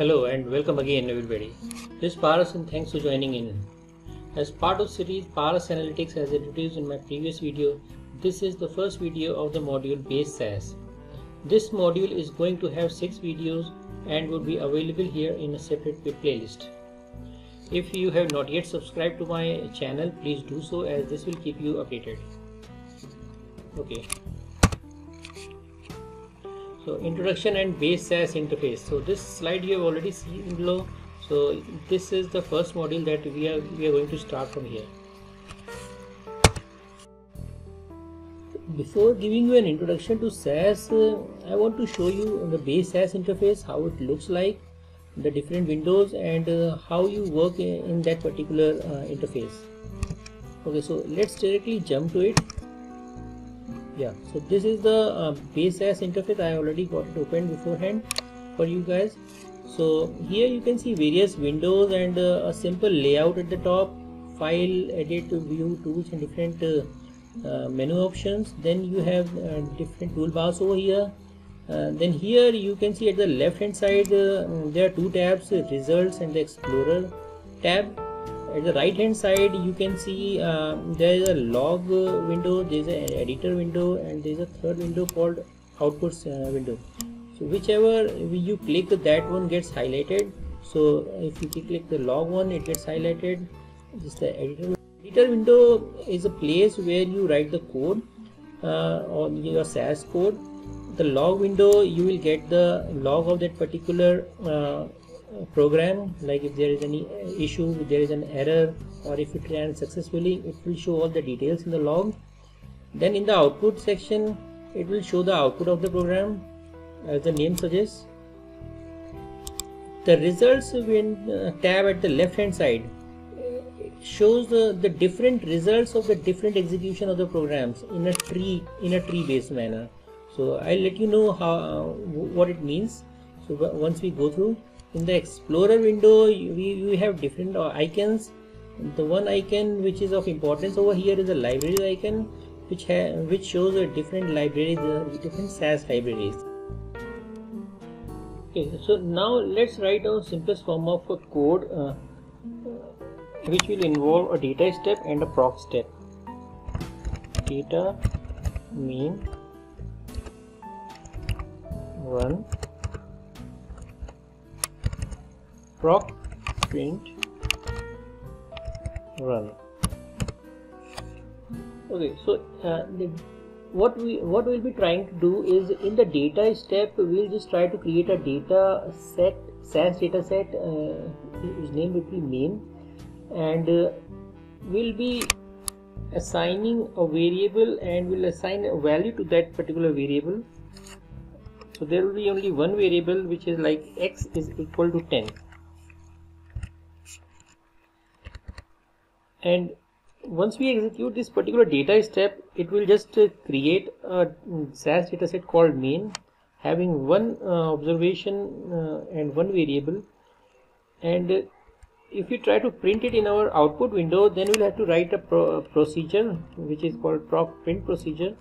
Hello and welcome again everybody. This is Paras and thanks for joining in. As part of series Paras Analytics as introduced in my previous video, this is the first video of the module Base SAS. This module is going to have 6 videos and would be available here in a separate playlist. If you have not yet subscribed to my channel, please do so as this will keep you updated. Okay, so introduction and base SAS interface. So this slide you have already seen below. So this is the first module that we are we are going to start from here. Before giving you an introduction to SAS uh, I want to show you the base SAS interface how it looks like the different windows and uh, how you work in, that particular uh, interface. Okay so let's directly jump to it yeah so this is the uh, base SAS interface I already got it open beforehand for you guys. So here you can see various windows and uh, a simple layout at the top file edit view tools and different uh, uh menu options. Then you have uh, different toolbars over here. Uh, then here you can see at the left hand side there are two tabs results and the explorer tab at the right hand side you can see uh, there is a log window there is an editor window and there is a third window called outputs uh, window. So whichever you click that one gets highlighted. So if you click the log one it gets highlighted. This is the editor editor window is a place where you write the code uh, or your SAS code. The log window you will get the log of that particular uh, program like if there is any issue if there is an error or if it ran successfully it will show all the details in the log. Then in the output section it will show the output of the program as the name suggests. The results when uh, tab at the left hand side shows the, the different results of the different execution of the programs in a tree in a tree based manner. So i'll let you know how uh, what it means. So once we go through in the explorer window we, we have different uh, icons. The one icon which is of importance over here is a library icon which which shows a different libraries uh, different SAS libraries. Okay so now let's write our simplest form of a code uh, which will involve a data step and a proc step. Data main run proc print run. Okay so uh, the, what we what we'll be trying to do is in the data step we'll just try to create a data set SAS data set uh, whose name will be main and uh, we'll be assigning a variable and we'll assign a value to that particular variable. So there will be only one variable which is like x is equal to 10 and once we execute this particular data step it will just uh, create a SAS dataset called main having one uh, observation uh, and one variable. And if you try to print it in our output window then we'll have to write a pro procedure which is called proc print procedure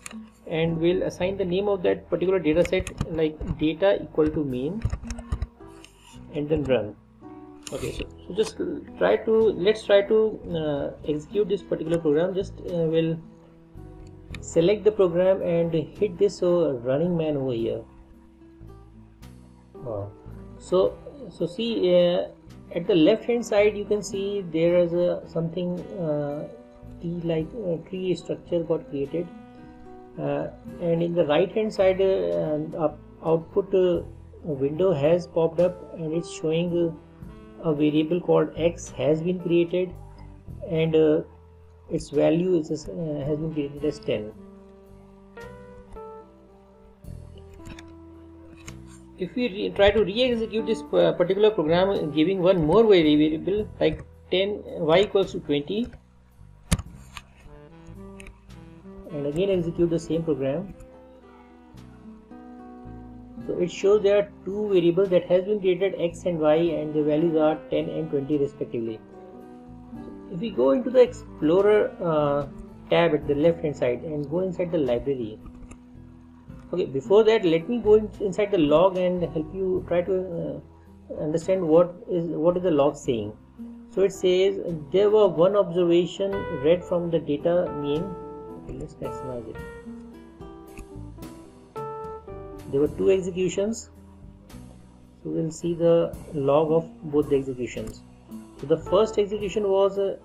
and we'll assign the name of that particular dataset like data equal to main and then run okay so, so just try to let's try to uh, execute this particular program. Just uh, will select the program and hit this so running man over here. Wow. So so see uh, at the left hand side you can see there is a something uh, tree like uh, tree structure got created. Uh, and in the right hand side uh, output uh, window has popped up and it's showing a variable called x has been created and uh, its value is uh, has been created as 10 if we try to re-execute this uh, particular program giving one more variable like 10 y equals to 20 and again execute the same program so it shows there are two variables that has been created x and y and the values are 10 and 20 respectively. If we go into the explorer uh, tab at the left hand side and go inside the library. Okay before that let me go in, inside the log and help you try to uh, understand what is what is the log saying. So it says there were one observation read from the data main. Okay, let's maximize it there were two executions. So we'll see the log of both the executions. So the first execution was uh,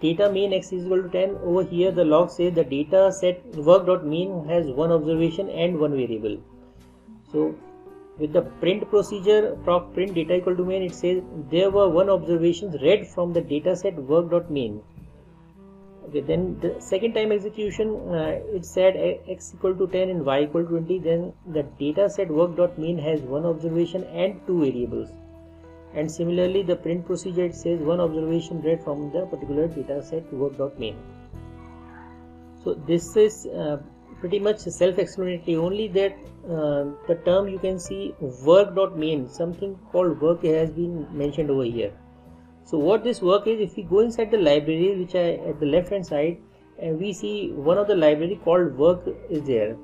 data main x is equal to 10 over here the log says the data set work dot main has one observation and one variable. So with the print procedure proc print data equal to main it says there were one observations read from the data set work dot main okay then the second time execution uh, it said x equal to 10 and y equal to 20 then the data set work dot main has one observation and two variables. And similarly the print procedure it says one observation read from the particular data set work dot main so this is uh, pretty much self-explanatory only that uh, the term you can see work dot main something called work has been mentioned over here so what this work is if we go inside the library which I at the left hand side and we see one of the library called work is there.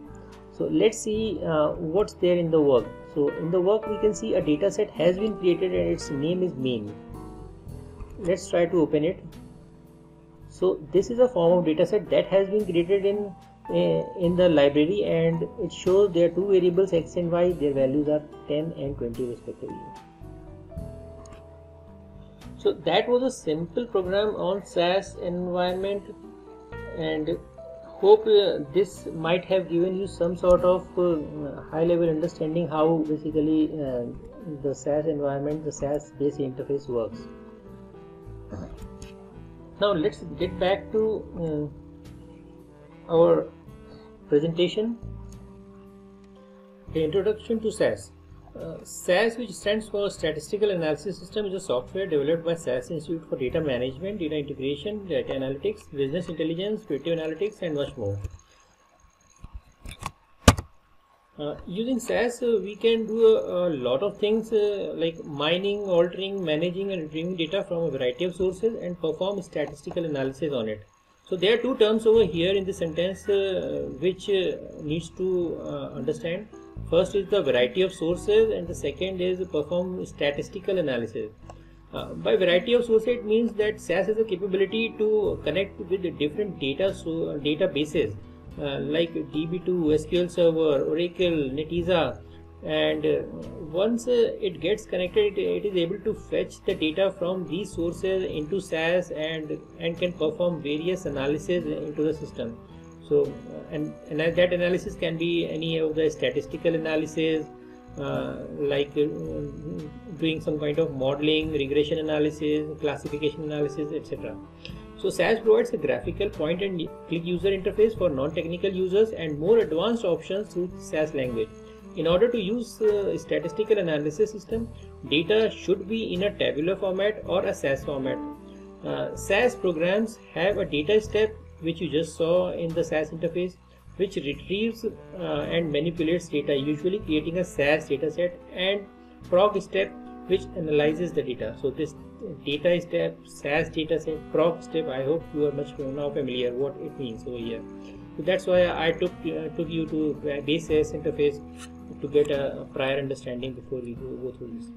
So let's see uh, what's there in the work. So in the work we can see a data set has been created and its name is main. Let's try to open it. So this is a form of data set that has been created in in the library and it shows there are two variables x and y. Their values are 10 and 20 respectively so that was a simple program on SAS environment and hope uh, this might have given you some sort of uh, high level understanding how basically uh, the SAS environment the SAS based interface works. Now let's get back to uh, our presentation. The introduction to SAS uh, SAS which stands for Statistical Analysis System is a software developed by SAS Institute for Data Management, Data Integration, Data Analytics, Business Intelligence, Predictive Analytics and much more. Uh, using SAS uh, we can do a, a lot of things uh, like mining, altering, managing and retrieving data from a variety of sources and perform statistical analysis on it. So there are two terms over here in the sentence uh, which needs to understand. First is the variety of sources and the second is perform statistical analysis. Uh, by variety of sources it means that SAS has a capability to connect with different data so databases uh, like DB2, SQL Server, Oracle, Netezza and uh, once uh, it gets connected it, it is able to fetch the data from these sources into SAS and and can perform various analysis into the system so uh, and, and that analysis can be any of the statistical analysis uh, like uh, doing some kind of modeling regression analysis classification analysis etc so SAS provides a graphical point and click user interface for non-technical users and more advanced options through SAS language in order to use uh, statistical analysis system, data should be in a tabular format or a SAS format. Uh, SAS programs have a data step which you just saw in the SAS interface which retrieves uh, and manipulates data usually creating a SAS dataset and proc step which analyzes the data. So this data step, SAS dataset, proc step I hope you are much now familiar what it means over here. So that's why I took uh, took you to base SAS interface to get a prior understanding before we go, go through this.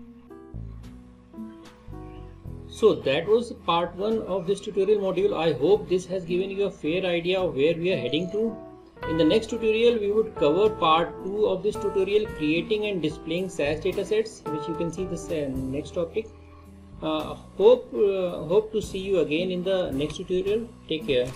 So that was part 1 of this tutorial module. I hope this has given you a fair idea of where we are heading to. In the next tutorial, we would cover part 2 of this tutorial creating and displaying SAS datasets which you can see this uh, next topic. Uh, hope, uh, hope to see you again in the next tutorial. Take care.